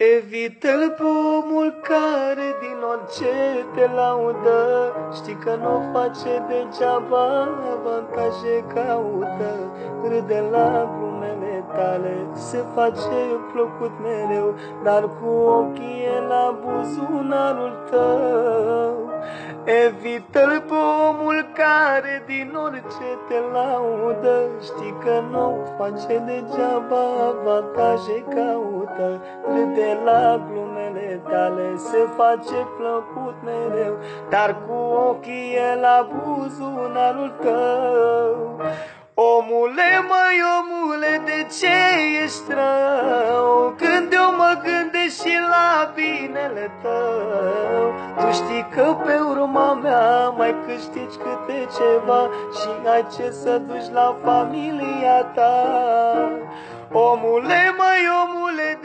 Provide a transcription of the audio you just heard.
Evită-l pe omul care din orice te laudă. Știi că nu o face degeaba, avantaje caută. Râde la glumele tale, se face plăcut mereu. Dar cu ochii e la buzunarul tău Evită-l pe omul care din orice te laudă Știi că nu face degeaba, avantaje caută Râde la glumele tale se face plăcut mereu, dar cu ochii e la buzunarul tău. Omule, măi, omule, de ce ești rău? Când eu mă gândesc și la binele tău Tu știi că pe urma mea mai câștigi câte ceva Și ai ce să duci la familia ta. Omule, măi, omule,